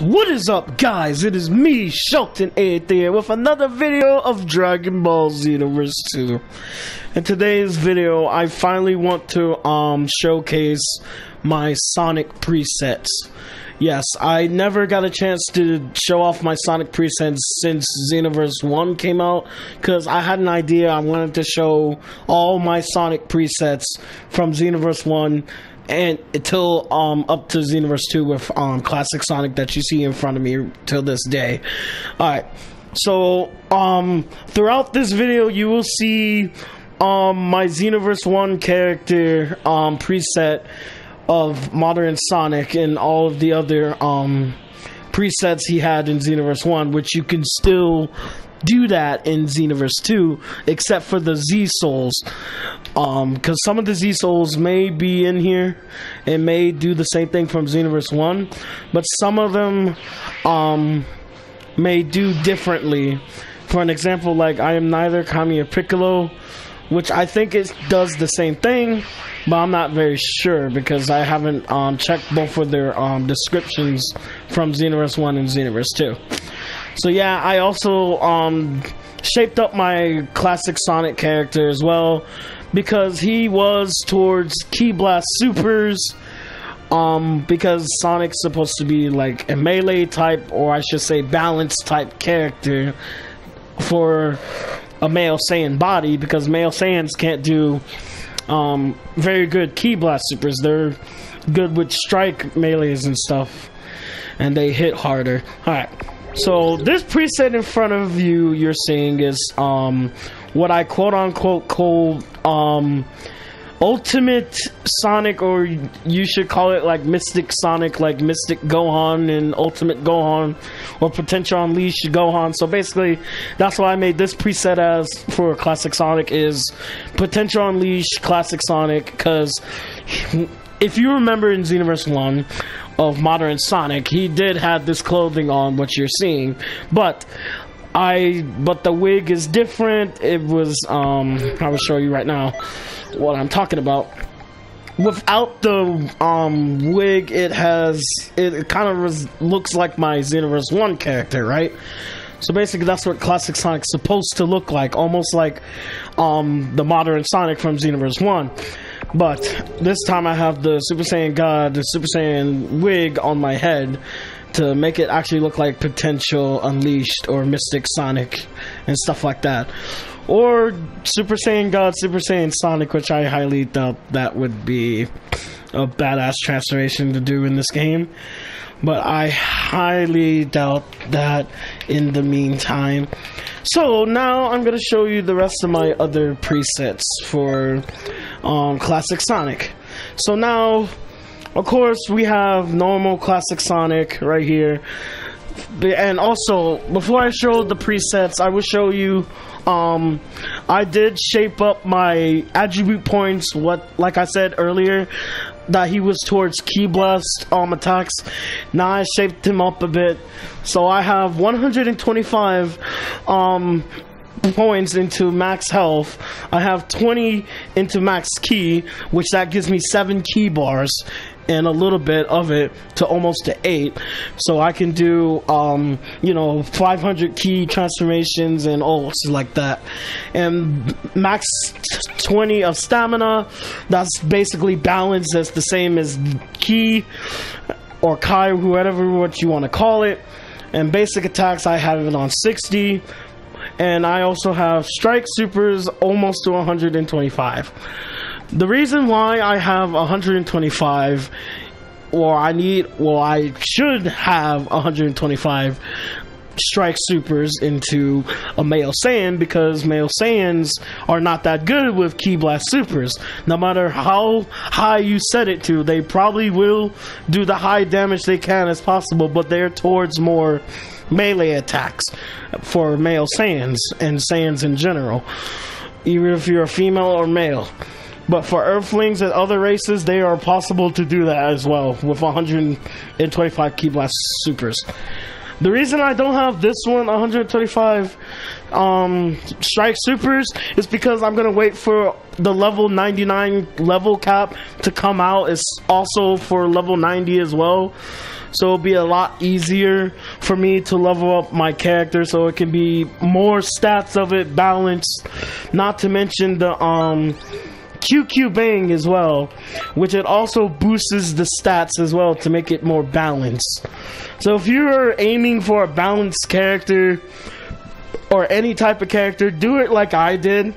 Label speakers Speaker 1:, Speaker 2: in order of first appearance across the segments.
Speaker 1: What is up, guys? It is me, Shelton A here, with another video of Dragon Ball Z Xenoverse 2. In today's video, I finally want to um showcase my Sonic presets. Yes, I never got a chance to show off my Sonic presets since Xenoverse 1 came out, because I had an idea I wanted to show all my Sonic presets from Xenoverse 1 and until um up to Xenoverse 2 with um classic Sonic that you see in front of me till this day. Alright. So um throughout this video you will see um my Xenoverse 1 character um preset of modern Sonic and all of the other um presets he had in Xenoverse 1 which you can still do that in Xenoverse 2, except for the Z Souls. Um, because some of the Z Souls may be in here and may do the same thing from Xenoverse 1, but some of them um may do differently. For an example, like I am neither Kami or Piccolo, which I think it does the same thing, but I'm not very sure because I haven't um, checked both of their um, descriptions from Xenoverse 1 and Xenoverse 2. So yeah, I also um, shaped up my classic Sonic character as well because he was towards Ki Blast Supers. Um, because Sonic's supposed to be like a melee type, or I should say, balanced type character for a male Saiyan body. Because male Saiyans can't do um, very good Ki Blast Supers. They're good with strike melees and stuff, and they hit harder. All right. So this preset in front of you you're seeing is um what I quote unquote call um ultimate Sonic or you should call it like Mystic Sonic like Mystic Gohan and Ultimate Gohan or Potential Unleashed Gohan. So basically that's why I made this preset as for Classic Sonic is Potential Unleashed Classic Sonic cuz if you remember in Xenoverse 1 of modern Sonic, he did have this clothing on, what you're seeing, but I but the wig is different. It was um I will show you right now what I'm talking about. Without the um wig, it has it kind of looks like my Xenoverse One character, right? So basically, that's what classic Sonic's supposed to look like, almost like um the modern Sonic from Xenoverse One. But this time I have the Super Saiyan God, the Super Saiyan wig on my head to make it actually look like Potential Unleashed or Mystic Sonic and stuff like that. Or Super Saiyan God, Super Saiyan Sonic, which I highly doubt that would be a badass transformation to do in this game. But I highly doubt that in the meantime. So now I'm going to show you the rest of my other presets for um, Classic Sonic. So now, of course, we have normal Classic Sonic right here. And also, before I show the presets, I will show you um I did shape up my attribute points what like I said earlier that he was towards ki Blast um attacks now I shaped him up a bit so I have 125 um points into max health. I have 20 into max ki, which that gives me 7 ki bars and a little bit of it to almost to 8. So I can do, um, you know, 500 ki transformations and all like that. And max 20 of stamina, that's basically balanced. That's the same as ki or kai, whatever what you want to call it. And basic attacks, I have it on 60 and I also have Strike Supers almost to 125. The reason why I have 125 or I need well I should have 125 strike supers into a male Saiyan because male Saiyans are not that good with ki Blast supers. No matter how high you set it to, they probably will do the high damage they can as possible, but they're towards more melee attacks for male Saiyans and Saiyans in general, even if you're a female or male. But for Earthlings and other races, they are possible to do that as well with 125 Ki Blast supers. The reason I don't have this one 125 um, strike supers is because I'm gonna wait for the level 99 level cap to come out. It's also for level 90 as well. So it'll be a lot easier for me to level up my character so it can be more stats of it balanced. Not to mention the um QQ Bang as well, which it also boosts the stats as well to make it more balanced. So if you're aiming for a balanced character or any type of character, do it like I did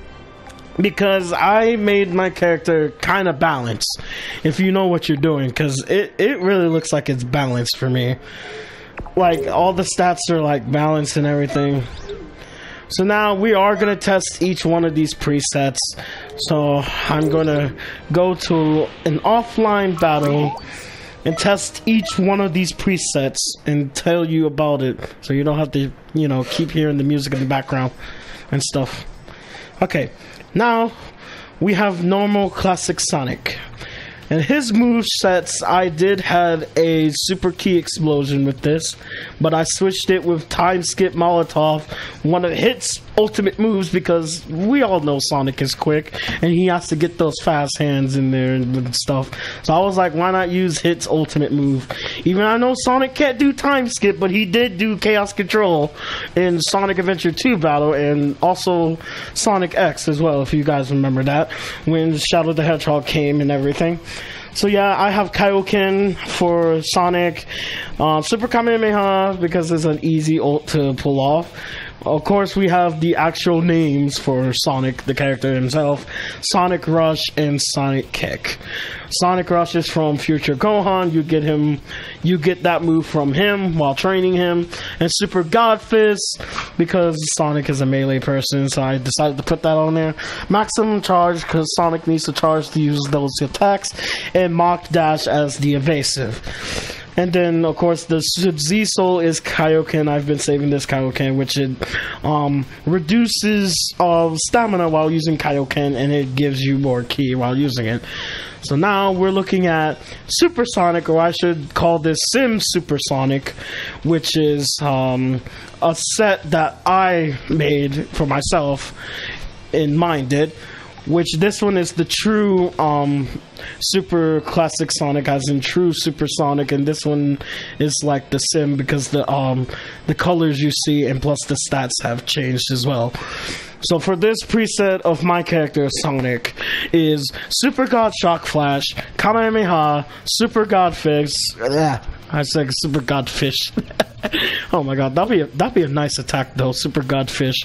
Speaker 1: because I made my character kind of balanced. If you know what you're doing, because it it really looks like it's balanced for me. Like all the stats are like balanced and everything. So now we are going to test each one of these presets. So I'm to go to an offline battle and test each one of these presets and tell you about it. So you don't have to, you know, keep hearing the music in the background and stuff. Okay, now we have normal classic Sonic. And his move sets, I did had a super ki explosion with this, but I switched it with time skip Molotov, one of hits ultimate moves because we all know Sonic is quick and he has to get those fast hands in there and stuff. So I was like, why not use Hit's ultimate move? Even I know Sonic can't do time skip, but he did do Chaos Control in Sonic Adventure 2 battle and also Sonic X as well, if you guys remember that, when Shadow the Hedgehog came and everything. So yeah, I have Kaioken for Sonic, uh, Super Kamehameha because it's an easy ult to pull off. Of course, we have the actual names for Sonic, the character himself Sonic Rush and Sonic Kick. Sonic Rush is from Future Gohan. You get him, you get that move from him while training him. And Super God Fist, because Sonic is a melee person, so I decided to put that on there. Maximum Charge, because Sonic needs to charge to use those attacks. And Mach Dash as the evasive. And then, of course, the Z Soul is Kaioken. I've been saving this Kaioken, which it um, reduces uh, stamina while using Kaioken, and it gives you more ki while using it. So now we're looking at Supersonic, or I should call this Sim Supersonic, which is um, a set that I made for myself in Minded which this one is the true um, super classic Sonic, as in true Super Sonic, and this one is like the sim because the um the colors you see and plus the stats have changed as well. So for this preset of my character Sonic is Super God Shock Flash, Kamehameha, Super God Fist. I said Super God Fish. oh my god, that'd be a, that'd be a nice attack though, Super Godfish.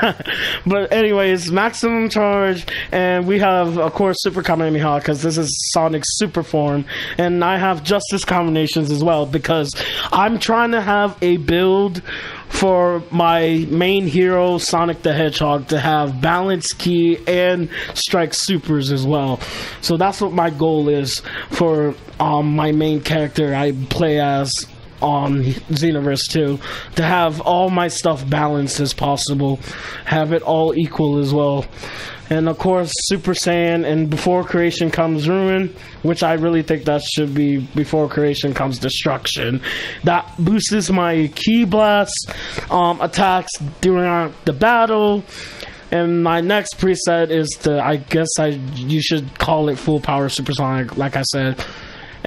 Speaker 1: but anyways, maximum charge, and we have of course Super Kamehameha because this is Sonic's super form, and I have Justice combinations as well because I'm trying to have a build for my main hero Sonic the Hedgehog to have balance ki and strike supers as well. So that's what my goal is for um, my main character I play as on Xenoverse 2 to have all my stuff balanced as possible, have it all equal as well. And of course, Super Saiyan and before creation comes ruin, which I really think that should be before creation comes destruction. That boosts my ki blast um, attacks during the battle. And my next preset is the I guess I you should call it full power supersonic, like I said.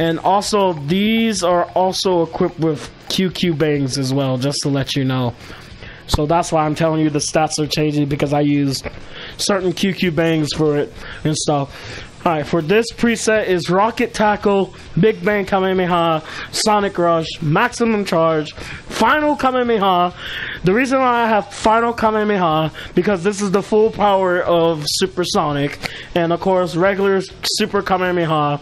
Speaker 1: And also, these are also equipped with QQ bangs as well, just to let you know. So that's why I'm telling you the stats are changing because I use certain QQ bangs for it and stuff. Alright, for this preset is Rocket Tackle, Big Bang Kamehameha, Sonic Rush, Maximum Charge, Final Kamehameha. The reason why I have Final Kamehameha because this is the full power of Super Sonic, and of course regular Super Kamehameha,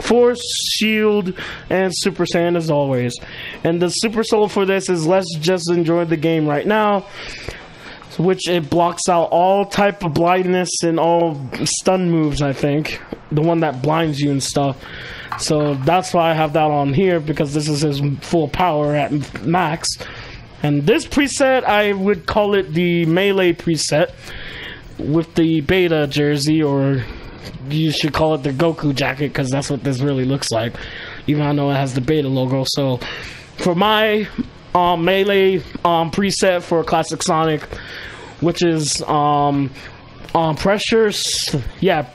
Speaker 1: Force, Shield, and Super Saiyan as always. And the Super Soul for this is let's just enjoy the game right now which it blocks out all type of blindness and all stun moves i think. The one that blinds you and stuff. So that's why i have that on here because this is his full power at max. And this preset i would call it the melee preset with the beta jersey or you should call it the goku jacket because that's what this really looks like. Even though i know it has the beta logo. So for my um, melee um, preset for Classic Sonic, which is um, um, pressure. Yeah,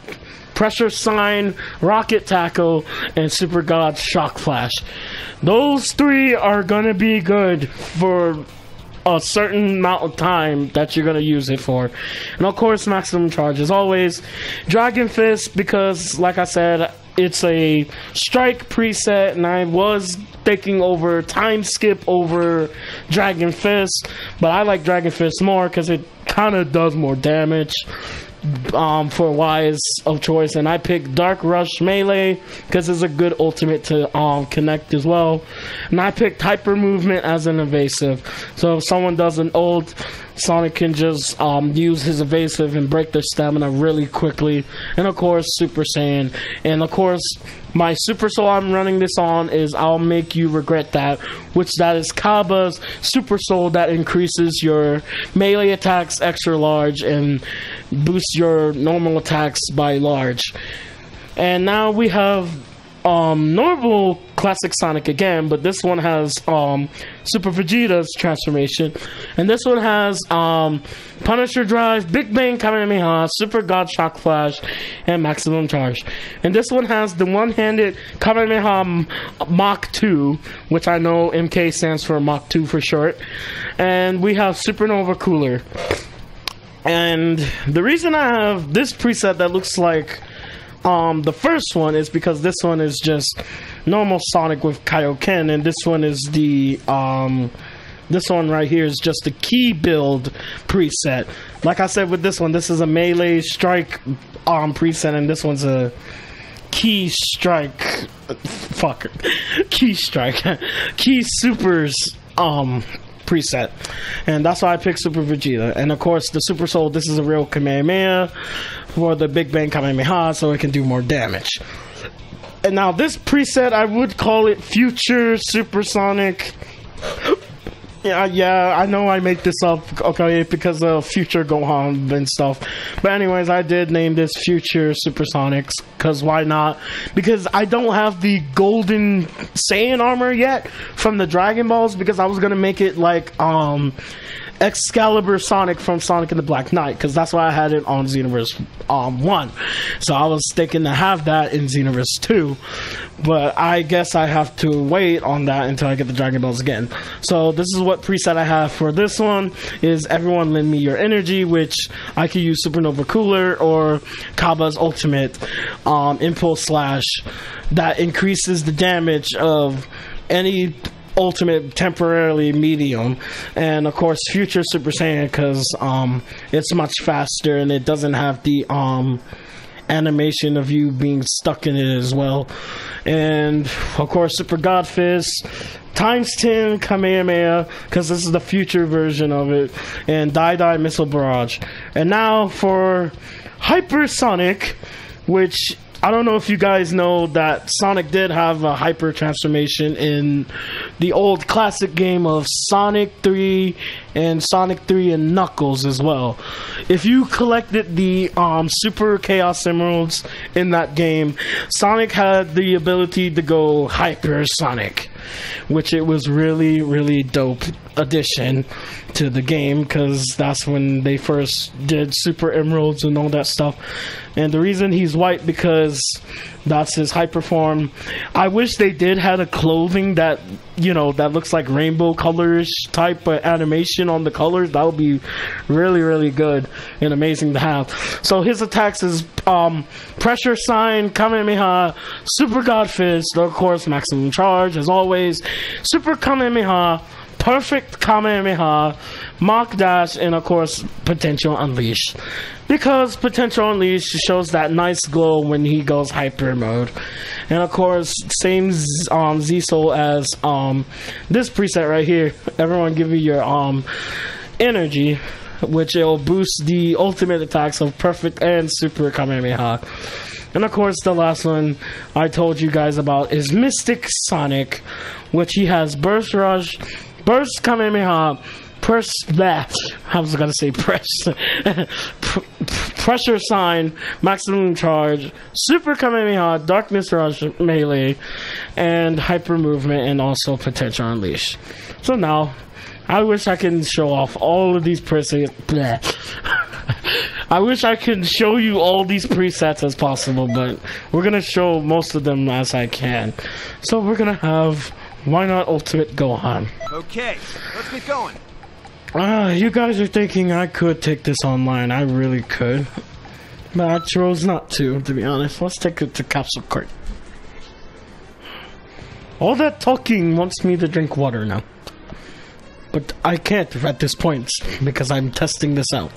Speaker 1: pressure sign, rocket tackle, and Super God Shock Flash. Those three are gonna be good for a certain amount of time that you're gonna use it for. And of course, maximum charge as always. Dragon Fist because, like I said, it's a strike preset, and I was thinking over time skip over Dragon Fist, but I like Dragon Fist more because it kind of does more damage um, for wise of choice, and I picked Dark Rush Melee because it's a good ultimate to um, connect as well. And I picked Hyper Movement as an evasive, so if someone does an old Sonic can just um, use his evasive and break their stamina really quickly. And of course, Super Saiyan. And of course, my Super Soul I'm running this on is I'll Make You Regret That, which that is Cabba's Super Soul that increases your melee attacks extra large and boosts your normal attacks by large. And now we have um, normal classic Sonic again, but this one has um, Super Vegeta's transformation, and this one has um, Punisher Drive, Big Bang Kamehameha, Super God Shock Flash, and Maximum Charge. And this one has the one-handed Kamehameha Mach 2, which I know MK stands for Mach 2 for short, and we have Supernova Cooler. And the reason I have this preset that looks like um, the first one is because this one is just normal Sonic with Kaioken, and this one is the um, this one right here is just the ki build preset. Like I said with this one, this is a melee strike um preset, and this one's a ki strike. Fuck, ki strike, ki supers um preset. And that's why I picked Super Vegeta. And of course, the Super Soul, this is a real Kamehameha for the Big Bang Kamehameha, so it can do more damage. And now, this preset, I would call it Future Supersonic yeah, yeah, I know I make this up, okay, because of future Gohan and stuff. But anyways, I did name this Future Supersonics, because why not? Because I don't have the golden Saiyan armor yet from the Dragon Balls, because I was gonna make it like, um, Excalibur Sonic from Sonic and the Black Knight because that's why I had it on Xenoverse um, 1. So I was thinking to have that in Xenoverse 2, but I guess I have to wait on that until I get the Dragon Balls again. So this is what preset I have for this one is Everyone Lend Me Your Energy, which I could use Supernova Cooler or Cabba's Ultimate um, Impulse Slash that increases the damage of any ultimate temporarily medium. And of course future super saiyan because um it's much faster and it doesn't have the um animation of you being stuck in it as well. And of course super god fist times 10 kamehameha because this is the future version of it and die die missile barrage. And now for hypersonic which I don't know if you guys know that Sonic did have a hyper transformation in the old classic game of Sonic 3 and Sonic 3 and Knuckles as well. If you collected the um, Super Chaos Emeralds in that game, Sonic had the ability to go hyper Sonic, which it was really, really dope addition to the game because that's when they first did Super Emeralds and all that stuff. And the reason he's white because that's his hyper form. I wish they did had a clothing that you know that looks like rainbow colors type of animation on the colors. That would be really really good and amazing to have. So his attacks is um, pressure sign, Kamehameha, Super God Fist, of course maximum charge as always, Super Kamehameha perfect Kamehameha, Mach Dash, and of course, Potential Unleash. Because Potential Unleash shows that nice glow when he goes hyper mode. And of course, same um, Z Soul as um, this preset right here. Everyone give me your um, energy, which will boost the ultimate attacks of Perfect and Super Kamehameha. And of course, the last one I told you guys about is Mystic Sonic, which he has Burst Rush, Burst Kamehameha, uh, press that. I was gonna say press. pressure sign, maximum charge, super Kamehameha, uh, darkness rush melee, and hyper movement, and also potential unleash. So now, I wish I can show off all of these presets. I wish I could show you all these presets as possible, but we're gonna show most of them as I can. So we're gonna have why not Ultimate Gohan?
Speaker 2: Okay, let's get going.
Speaker 1: Ah, uh, you guys are thinking I could take this online. I really could. But I chose not to, to be honest. Let's take it to Capsule Corp. All that talking wants me to drink water now. But I can't at this point because I'm testing this out.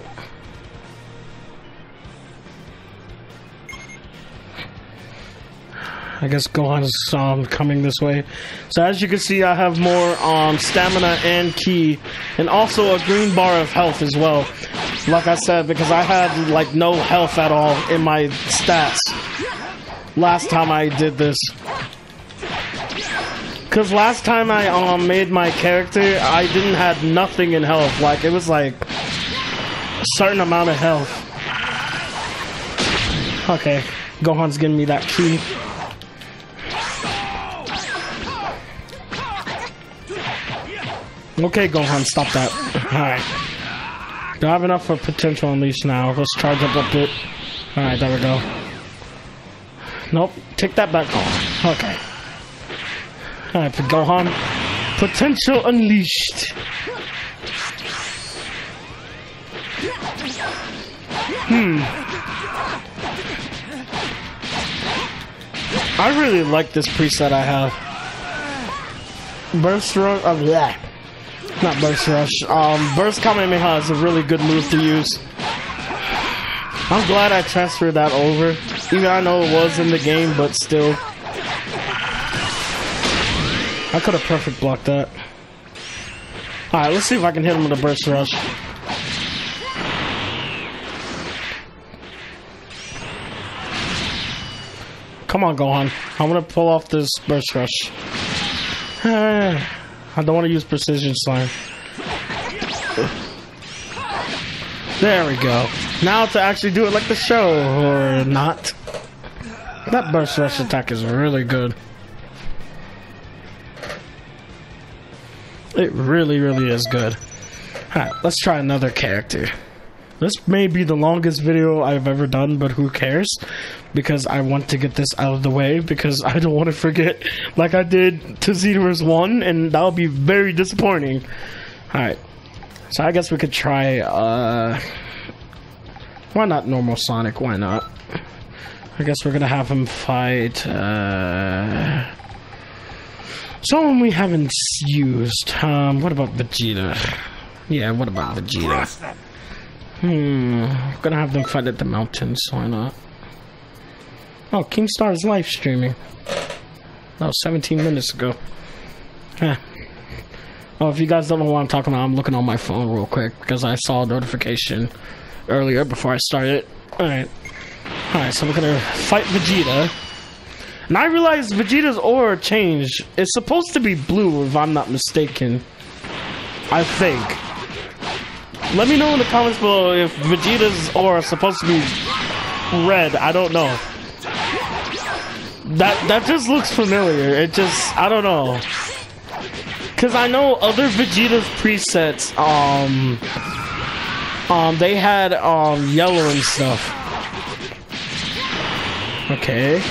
Speaker 1: I guess Gohan's um, coming this way. So as you can see, I have more um, stamina and ki, and also a green bar of health as well. Like I said, because I had like no health at all in my stats last time I did this. Cause last time I um made my character, I didn't have nothing in health. Like it was like a certain amount of health. Okay, Gohan's giving me that ki. Okay, Gohan, stop that. Alright. Do I have enough for potential unleash now? Let's charge up a bit. Alright, there we go. Nope, take that back off. Okay. Alright, for Gohan. Potential unleashed. Hmm. I really like this preset I have. Burst run of that. Not Burst Rush. Um, Burst Kamehameha is a really good move to use. I'm glad I transferred that over. Even I know it was in the game, but still. I could have perfect blocked that. Alright, let's see if I can hit him with a Burst Rush. Come on, Gohan. I'm gonna pull off this Burst Rush. I don't want to use precision slime. There we go. Now to actually do it like the show, or not. That burst rush attack is really good. It really, really is good. Alright, let's try another character. This may be the longest video I've ever done, but who cares? Because I want to get this out of the way because I don't want to forget like I did to Xenoverse 1 and that'll be very disappointing. Alright. So I guess we could try, uh... Why not normal Sonic? Why not? I guess we're gonna have him fight, uh... Someone we haven't used. Um, what about Vegeta? Yeah, what about Vegeta? Hmm, I'm gonna have them fight at the mountains, why not? Oh, Keemstar is live streaming. That was 17 minutes ago. Huh. Oh, if you guys don't know what I'm talking about, I'm looking on my phone real quick because I saw a notification earlier before I started. Alright. Alright, so we're gonna fight Vegeta. And I realized Vegeta's aura changed. It's supposed to be blue, if I'm not mistaken. I think. Let me know in the comments below if Vegeta's aura is supposed to be red. I don't know. That that just looks familiar. It just I don't know. Cause I know other Vegeta's presets, um um they had um yellow and stuff. Okay.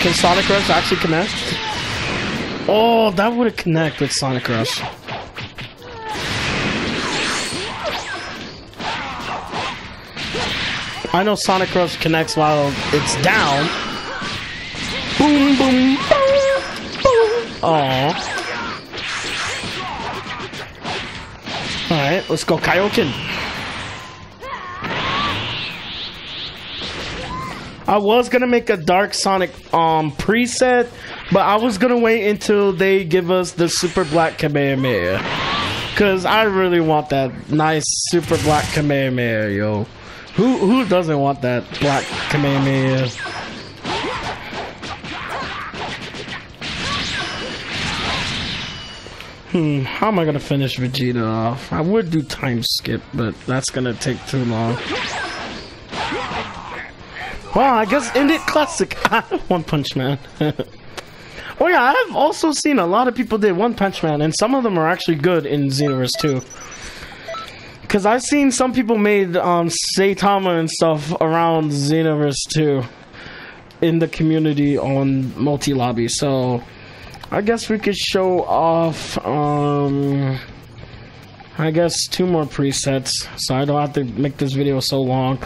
Speaker 1: Can Sonic Rush actually connect? Oh, that would connect with Sonic Rush. I know Sonic Rush connects while it's down. Boom, boom, boom, boom. Aww. Alright, let's go Kaioken. I was gonna make a Dark Sonic um preset, but I was gonna wait until they give us the Super Black Kamehameha. Cause I really want that nice Super Black Kamehameha, yo. Who who doesn't want that black Kamehameha? Hmm, how am I gonna finish Vegeta off? I would do time skip, but that's gonna take too long. Wow, I guess end it classic. Ah, One Punch Man. oh yeah, I've also seen a lot of people did One Punch Man, and some of them are actually good in Xenoverse too. Because I've seen some people made um, Saitama and stuff around Xenoverse 2 in the community on multi lobby. So I guess we could show off, um, I guess, two more presets. So I don't have to make this video so long.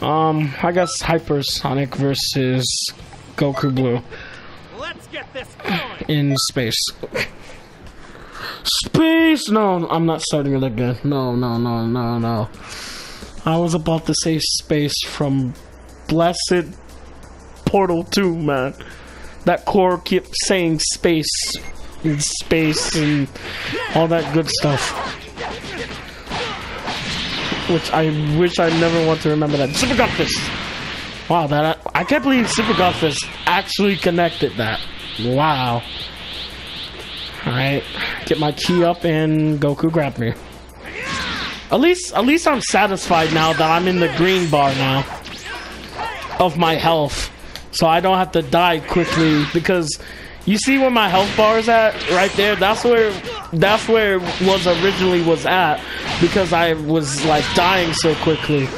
Speaker 1: Um, I guess Hypersonic versus Goku Blue.
Speaker 2: Let's get this going.
Speaker 1: in space. Space! No, I'm not starting it again. No, no, no, no, no. I was about to say space from Blessed Portal 2, man. That core kept saying space and space and all that good stuff. Which I wish I never want to remember that. Super God Fist! Wow, that I can't believe Super God Fist actually connected that. Wow. Alright, get my ki up and Goku grab me. At least, at least I'm satisfied now that I'm in the green bar now of my health, so I don't have to die quickly. Because you see where my health bar is at, right there. That's where, that's where it was originally was at, because I was like dying so quickly.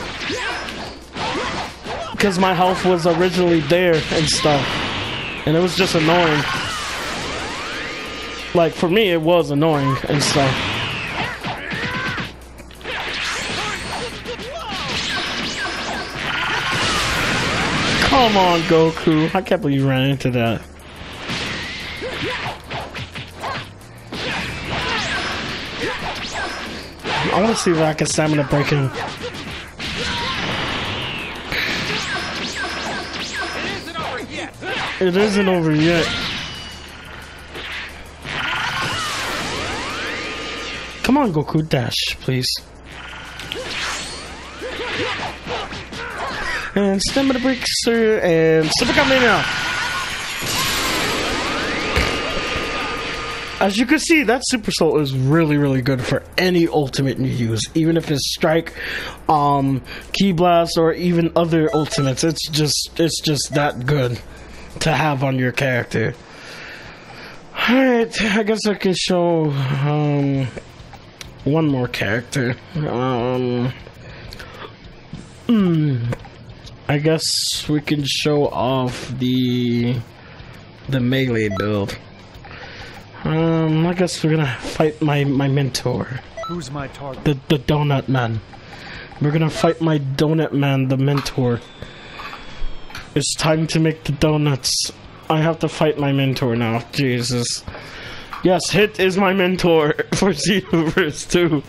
Speaker 1: Because my health was originally there and stuff, and it was just annoying. Like for me, it was annoying and stuff. Come on, Goku. I can't believe you ran into that. I want to see if I can stamina break him.
Speaker 2: It isn't over yet.
Speaker 1: It isn't over yet. On, Goku, dash, please. And stamina breaker and super coming now. As you can see, that Super Soul is really, really good for any ultimate you use, even if it's Strike, um, Ki Blast, or even other ultimates. It's just, it's just that good to have on your character. Alright, I guess I can show um one more character. Um hmm, I guess we can show off the the melee build. Um I guess we're gonna fight my my mentor.
Speaker 2: Who's my target?
Speaker 1: The the donut man. We're gonna fight my donut man, the mentor. It's time to make the donuts. I have to fight my mentor now. Jesus. Yes, Hit is my mentor for Xenoverse 2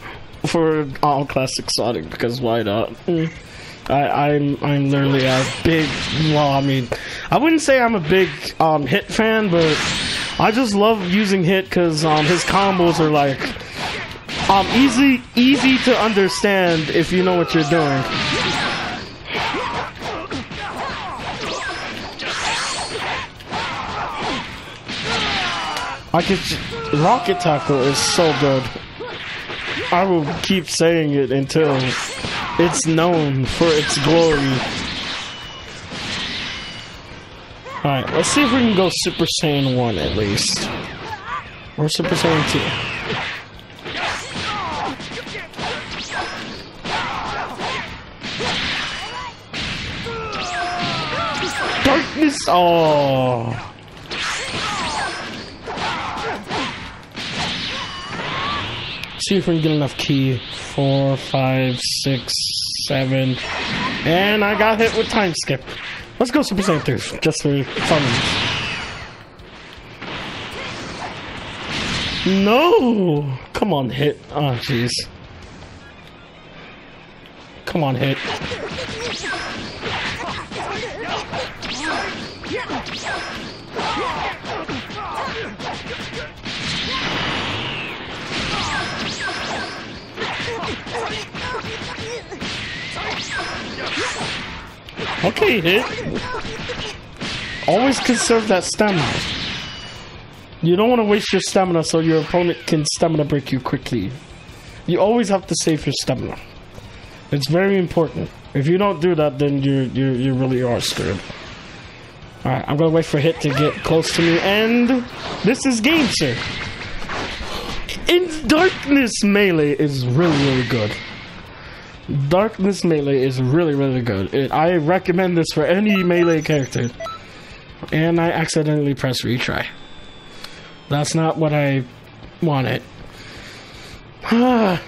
Speaker 1: for all classic Sonic because why not? Mm. I, I'm I'm literally a big well I mean I wouldn't say I'm a big um Hit fan but I just love using Hit because um his combos are like um easy easy to understand if you know what you're doing. I could Rocket Tackle is so good. I will keep saying it until it's known for its glory. Alright, let's see if we can go Super Saiyan 1 at least. Or Super Saiyan 2. Darkness! Oh. See if we can get enough ki. Four, five, six, seven. And I got hit with time skip. Let's go Super Saiyan 3, just for fun. No! Come on, hit. Oh, jeez. Come on, hit. Okay, hit. Always conserve that stamina. You don't want to waste your stamina so your opponent can stamina break you quickly. You always have to save your stamina. It's very important. If you don't do that, then you you you really are screwed. All right, I'm gonna wait for Hit to get close to me, and this is Game Sir. In Darkness Melee is really really good. Darkness Melee is really really good. It, I recommend this for any melee character. And I accidentally pressed retry. That's not what I wanted.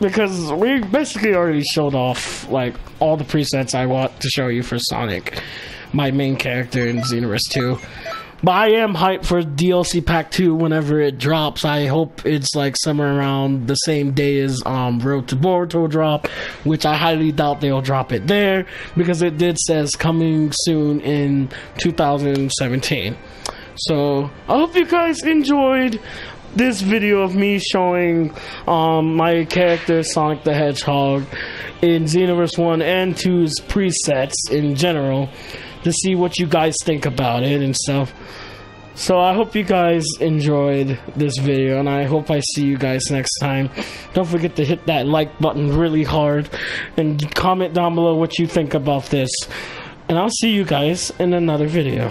Speaker 1: because we basically already showed off like all the presets I want to show you for Sonic, my main character in Xenoverse 2. But I am hyped for DLC Pack 2 whenever it drops. I hope it's like somewhere around the same day as um, Road to Boruto drop, which I highly doubt they'll drop it there because it did says coming soon in 2017. So I hope you guys enjoyed this video of me showing um, my character Sonic the Hedgehog in Xenoverse 1 and 2's presets in general to see what you guys think about it and stuff. So I hope you guys enjoyed this video and I hope I see you guys next time. Don't forget to hit that like button really hard and comment down below what you think about this. And I'll see you guys in another video.